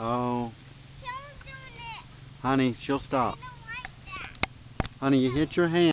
Oh, honey, she'll stop. Honey, you hit your hand.